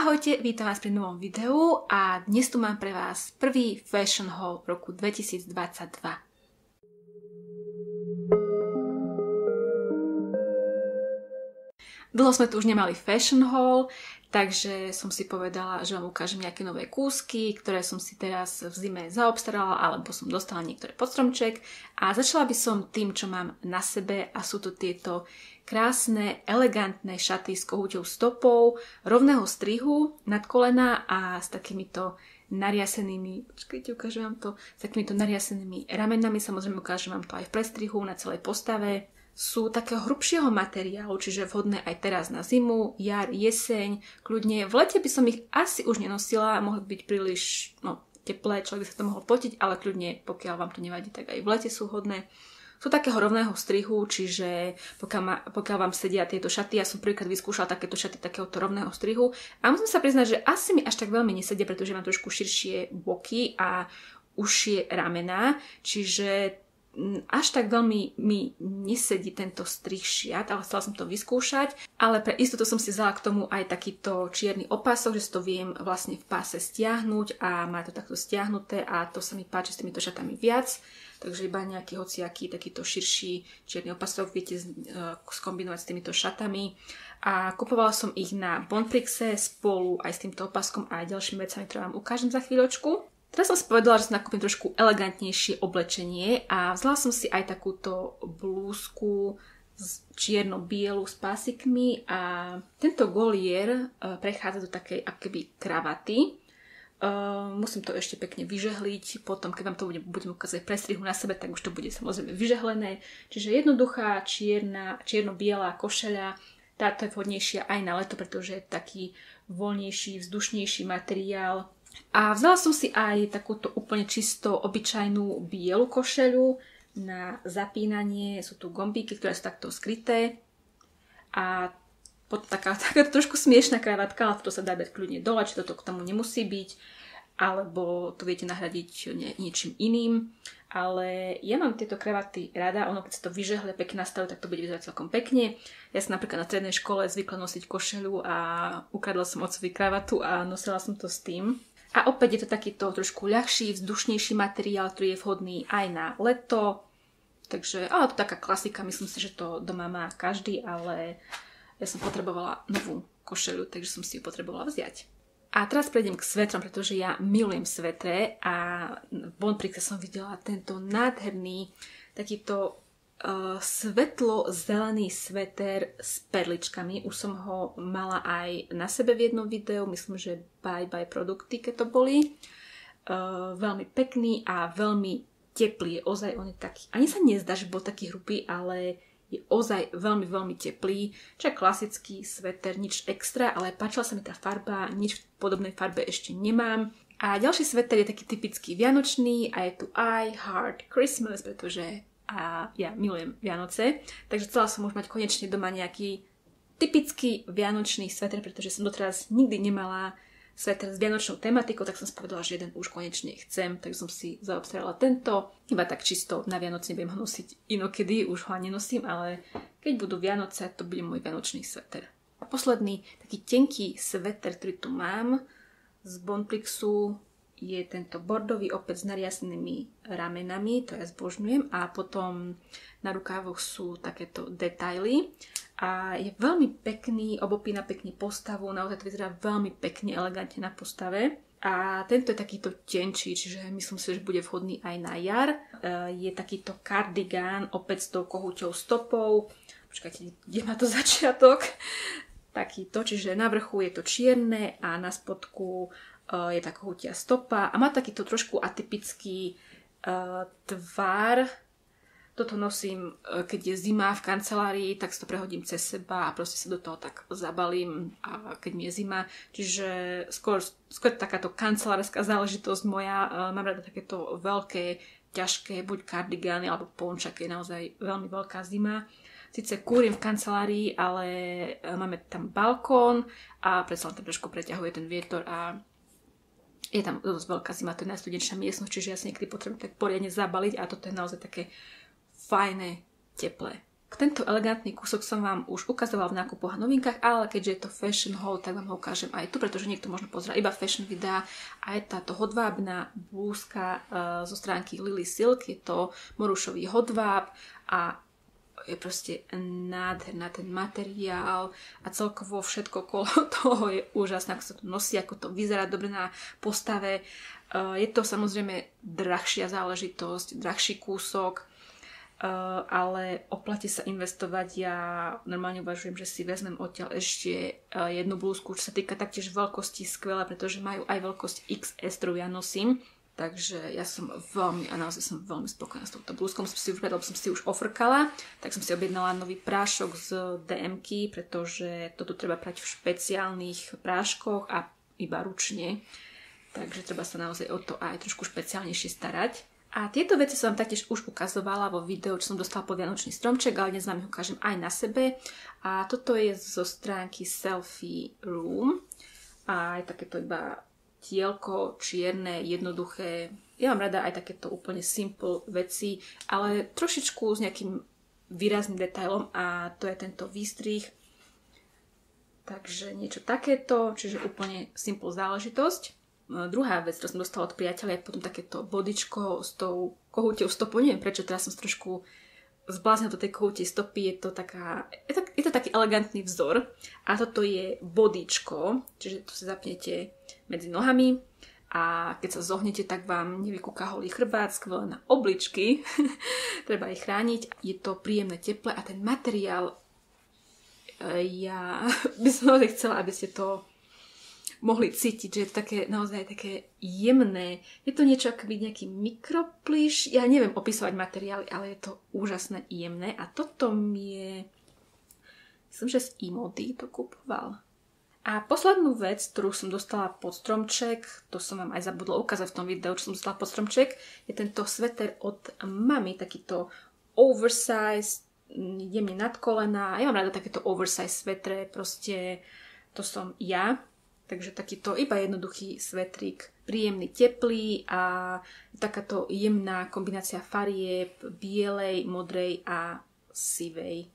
Ahojte, vítam vás pri novom videu a dnes tu mám pre vás prvý Fashion Haul v roku 2022. Dlho sme tu už nemali Fashion Haul, takže som si povedala, že vám ukážem nejaké nové kúsky, ktoré som si teraz v zime zaobstarala, alebo som dostala niektoré pod stromček. A začala by som tým, čo mám na sebe a sú to tieto krásne, elegantné šaty s kohúťou stopou, rovného strihu nad kolena a s takýmito nariasenými, počkajte, ukážem vám to, s takýmito nariasenými ramenami, samozrejme ukážem vám to aj v prestrihu, na celej postave. Sú takého hrubšieho materiálu, čiže vhodné aj teraz na zimu, jar, jeseň, kľudne. V lete by som ich asi už nenosila, mohli byť príliš no, teplé, človek by sa to mohol potiť, ale kľudne, pokiaľ vám to nevadí, tak aj v lete sú hodné sú takého rovného strihu, čiže pokiaľ, ma, pokiaľ vám sedia tieto šaty, ja som prvýkrát vyskúšala takéto šaty takéhoto rovného strihu a musím sa priznať, že asi mi až tak veľmi nesedia, pretože mám trošku širšie boky a užšie ramená, čiže až tak veľmi mi nesedí tento strih šiat, ale chcela som to vyskúšať. Ale pre istotu som si vzala k tomu aj takýto čierny opasok, že si to viem vlastne v páse stiahnuť a má to takto stiahnuté a to sa mi páči s týmito šatami viac. Takže iba nejaký hociaký takýto širší čierny opasok viete e, skombinovať s týmito šatami. A kupovala som ich na Bonprixe spolu aj s týmto opaskom a aj ďalšími vecami, ktoré vám ukážem za chvíľočku. Teraz som si povedala, že si nakúpim trošku elegantnejšie oblečenie a vzala som si aj takúto blúzku čierno-bielu s pásikmi a tento golier uh, prechádza do takej akoby kravaty. Uh, musím to ešte pekne vyžehliť, potom keď vám to budem, budem ukázať prestrihu na sebe, tak už to bude samozrejme vyžehlené. Čiže jednoduchá čierna, čierno-biela košeľa, táto je vhodnejšia aj na leto, pretože je taký voľnejší, vzdušnejší materiál, a vzala som si aj takúto úplne čisto obyčajnú bielu košelu na zapínanie. Sú tu gombíky, ktoré sú takto skryté. A potom taká, taká trošku smiešná kravatka, ale to sa dá dať kľudne dole, či toto k tomu nemusí byť. Alebo to viete nahradiť nie, niečím iným. Ale ja mám tieto kravaty rada, ono keď sa to vyžehle pekne nastaví, tak to bude vyzerať celkom pekne. Ja som napríklad na strednej škole zvykla nosiť košelu a ukradla som otcovi kravatu a nosila som to s tým. A opäť je to takýto trošku ľahší, vzdušnejší materiál, ktorý je vhodný aj na leto. Takže, ale to taká klasika, myslím si, že to doma má každý, ale ja som potrebovala novú košelu, takže som si ju potrebovala vziať. A teraz prejdem k svetrom, pretože ja milujem svetre a v Bonprixe som videla tento nádherný takýto uh, svetlo-zelený sveter s perličkami. Už som ho mala aj na sebe v jednom videu, myslím, že Bye Bye produkty, keď to boli. Uh, veľmi pekný a veľmi teplý. Je ozaj on je taký, ani sa nezdá, že bol taký hrubý, ale je ozaj veľmi, veľmi teplý. Čo je klasický sveter, nič extra, ale páčila sa mi tá farba, nič v podobnej farbe ešte nemám. A ďalší sveter je taký typický vianočný a je tu I Heart Christmas, pretože a ja milujem Vianoce, takže chcela som už mať konečne doma nejaký typický vianočný sveter, pretože som doteraz nikdy nemala sveter s vianočnou tematikou, tak som si povedala, že jeden už konečne chcem, tak som si zaobstarala tento. Iba tak čisto na Vianoce nebudem ho nosiť inokedy, už ho ani nenosím, ale keď budú Vianoce, to bude môj vianočný sveter. A posledný taký tenký sveter, ktorý tu mám z Bonplixu, je tento bordový opäť s nariasnými ramenami, to ja zbožňujem a potom na rukávoch sú takéto detaily a je veľmi pekný, obopína pekne postavu, naozaj to vyzerá veľmi pekne, elegantne na postave. A tento je takýto tenčí, čiže myslím si, že bude vhodný aj na jar. E, je takýto kardigán, opäť s tou kohúťou stopou. Počkajte, kde má to začiatok? Takýto, čiže na vrchu je to čierne a na spodku je taká hutia stopa a má takýto trošku atypický uh, tvár. Toto nosím, uh, keď je zima v kancelárii, tak si to prehodím cez seba a proste sa do toho tak zabalím, a keď mi je zima. Čiže skôr, skôr takáto kancelárska záležitosť moja. Mám rada takéto veľké, ťažké, buď kardigány alebo ponča, keď je naozaj veľmi veľká zima. Sice kúrim v kancelárii, ale máme tam balkón a predsa len tam trošku preťahuje ten vietor a je tam dosť veľká zima, to je najstudenejšia miestnosť, čiže ja si niekedy potrebujem tak poriadne zabaliť a toto je naozaj také fajné, teplé. Tento elegantný kúsok som vám už ukazovala v nákupoch a novinkách, ale keďže je to fashion haul, tak vám ho ukážem aj tu, pretože niekto možno pozerá iba fashion videá a je táto hodvábna blúzka uh, zo stránky Lily Silk, je to morušový hodváb a je proste nádherná ten materiál a celkovo všetko okolo toho je úžasné, ako sa to nosí, ako to vyzerá dobre na postave. Uh, je to samozrejme drahšia záležitosť, drahší kúsok, Uh, ale oplatí sa investovať. Ja normálne uvažujem, že si vezmem odtiaľ ešte uh, jednu blúzku, čo sa týka taktiež veľkosti skvelé, pretože majú aj veľkosť XS, ktorú ja nosím. Takže ja som veľmi, a naozaj som veľmi spokojná s touto blúzkou. Som si už lebo som si už ofrkala, tak som si objednala nový prášok z DMky, pretože toto treba prať v špeciálnych práškoch a iba ručne. Takže treba sa naozaj o to aj trošku špeciálnejšie starať. A tieto veci som vám taktiež už ukazovala vo videu, čo som dostala pod Vianočný stromček, ale dnes vám ich ukážem aj na sebe. A toto je zo stránky Selfie Room. A je takéto iba tielko, čierne, jednoduché. Ja mám rada aj takéto úplne simple veci, ale trošičku s nejakým výrazným detailom a to je tento výstrih. Takže niečo takéto, čiže úplne simple záležitosť. No, druhá vec, ktorú som dostala od priateľa, je potom takéto bodičko s tou kohúťou stopou. Neviem prečo, teraz som trošku zbláznila do tej kohútej stopy. Je to, taká, je, to, je to taký elegantný vzor. A toto je bodičko, čiže to si zapnete medzi nohami a keď sa zohnete, tak vám nevykúka holý chrbát, skvelé na obličky. Treba ich chrániť. Je to príjemné, teple a ten materiál e, ja by som naozaj chcela, aby ste to mohli cítiť, že je to také naozaj také jemné. Je to niečo ako byť nejaký mikropliš. Ja neviem opisovať materiály, ale je to úžasné jemné. A toto mi je... Myslím, že z Imody to kupoval. A poslednú vec, ktorú som dostala pod stromček, to som vám aj zabudla ukázať v tom videu, čo som dostala pod stromček, je tento sveter od mami, takýto oversize, jemne nad kolena. Ja mám rada takéto oversize svetre, proste to som ja. Takže takýto iba jednoduchý svetrik, príjemný, teplý a takáto jemná kombinácia farieb bielej, modrej a sivej.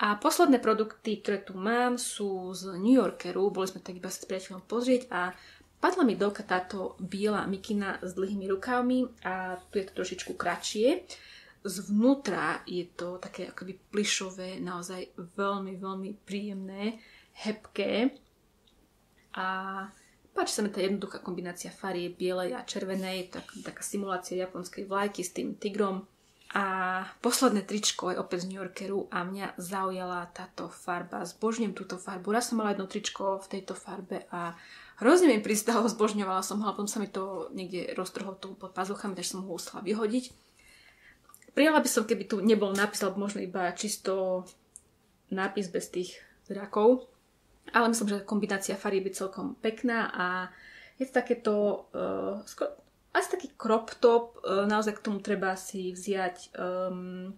A posledné produkty, ktoré tu mám, sú z New Yorkeru. Boli sme tak iba s priateľom pozrieť a padla mi do táto biela mikina s dlhými rukavmi a tu je to trošičku kratšie. Zvnútra je to také akoby plišové, naozaj veľmi, veľmi príjemné, hebké a páči sa mi tá jednoduchá kombinácia farie bielej a červenej, tak, taká simulácia japonskej vlajky s tým tigrom. A posledné tričko je opäť z New Yorkeru a mňa zaujala táto farba. Zbožňujem túto farbu. Raz som mala jedno tričko v tejto farbe a hrozne mi pristalo, zbožňovala som ho a potom sa mi to niekde roztrhlo tu pod pazuchami, takže som ho musela vyhodiť. Prijala by som, keby tu nebol nápis, alebo možno iba čisto nápis bez tých zrakov. Ale myslím, že kombinácia farieb je celkom pekná a je to takéto uh, asi taký crop top, uh, naozaj k tomu treba si vziať um,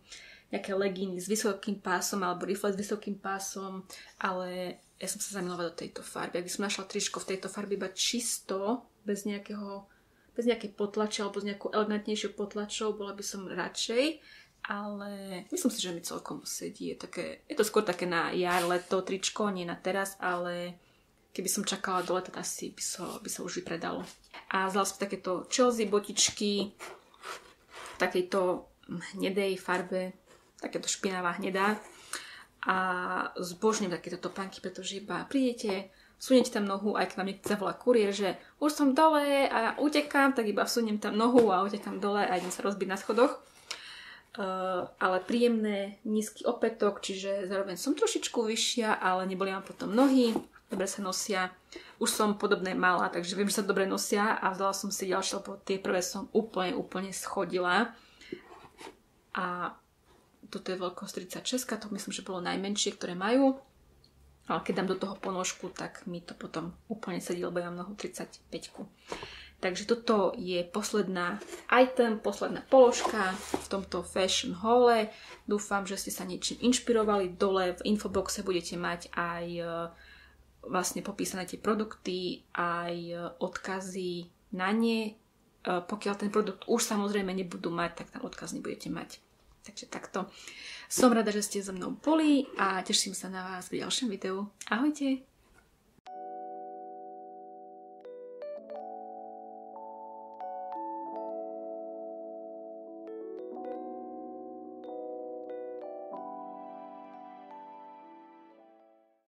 nejaké legíny s vysokým pásom alebo rifle s vysokým pásom, ale ja som sa zamilovala do tejto farby. Ak by som našla tričko v tejto farbe iba čisto, bez nejakého bez nejakej potlače alebo s nejakou elegantnejšou potlačou, bola by som radšej ale myslím si, že mi celkom sedí. Je, také, je to skôr také na jar, leto, tričko, nie na teraz, ale keby som čakala do leta, asi by, so, by sa už vypredalo. A vzala som takéto Chelsea botičky v takejto hnedej farbe, takéto špinavá hnedá. A zbožňujem takéto topánky, pretože iba prídete, sunete tam nohu, aj keď vám niekto zavolá kuriér, že už som dole a utekám, tak iba vsuniem tam nohu a utekám dole a idem sa rozbiť na schodoch Uh, ale príjemné, nízky opätok, čiže zároveň som trošičku vyššia, ale neboli mám potom nohy, dobre sa nosia. Už som podobné mala, takže viem, že sa dobre nosia a vzala som si ďalšie, lebo tie prvé som úplne, úplne schodila. A toto je veľkosť 36, to myslím, že bolo najmenšie, ktoré majú. Ale keď dám do toho ponožku, tak mi to potom úplne sedí, lebo ja mám nohu 35. Takže toto je posledná item, posledná položka v tomto fashion hole. Dúfam, že ste sa niečím inšpirovali. Dole v infoboxe budete mať aj e, vlastne popísané tie produkty, aj e, odkazy na ne. E, pokiaľ ten produkt už samozrejme nebudú mať, tak ten odkaz nebudete mať. Takže takto. Som rada, že ste so mnou boli a teším sa na vás v ďalšom videu. Ahojte!